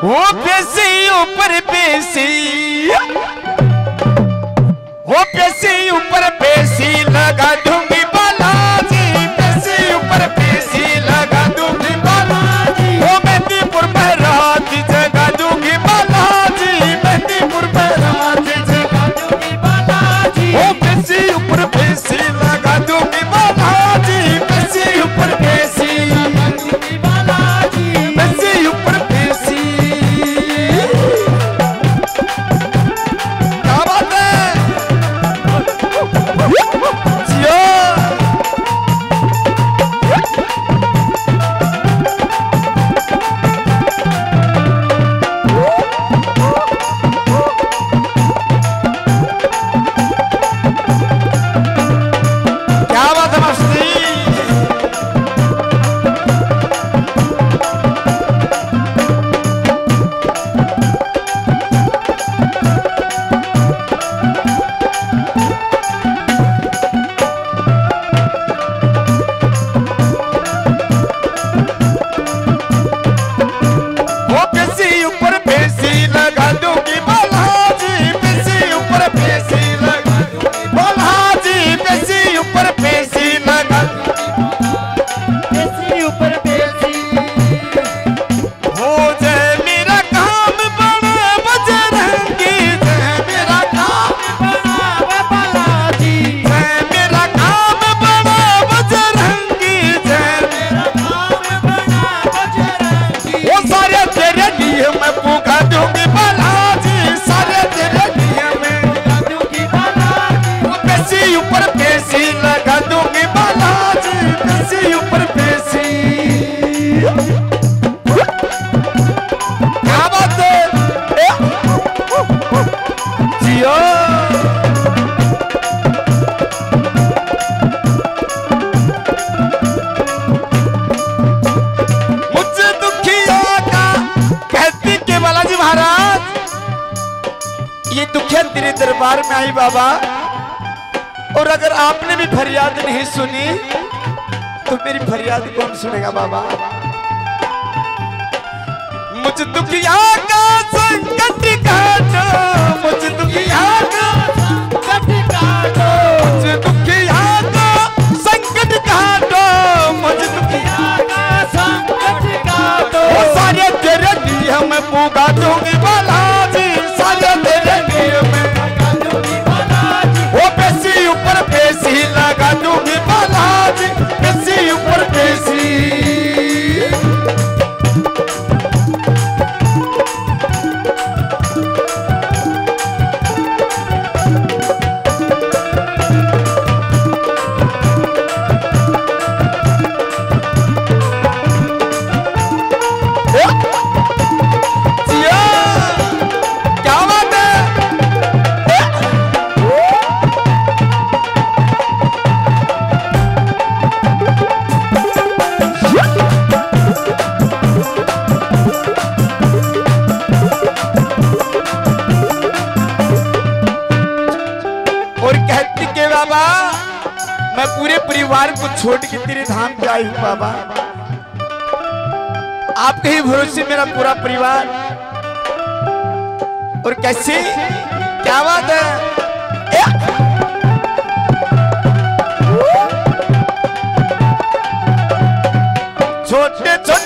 वो पेशी ऊपर पेशी वो पेशी ऊपर पेशी लगा दूँगी बालाजी। पेशी ऊपर पेशी लगा दूँगी बालाजी। वो मेहंदीपुर महराज जगा दूँगी बालाजी। मेहंदीपुर महराज जगा दूँगी बालाजी। वो पेशी ऊपर पेशी ये दुखिया तेरे दरबार में आई बाबा। और अगर आपने भी फरियाद नहीं सुनी तो मेरी फरियाद कौन सुनेगा बाबा? मुझ दुखिया का संकट काटो, मुझ दुखिया का संकट काटो, मुझ दुखिया का संकट काटो, मुझ दुखिया का संकट काटो। सारे तेरे लिए मैं पूगा दूँगी बाबा, मैं पूरे परिवार को छोड़ के तेरे धाम पे आई हूँ, बाबा। आपके ही भरोसे मेरा पूरा परिवार। और कैसे? क्या बात है! छोटे छोटे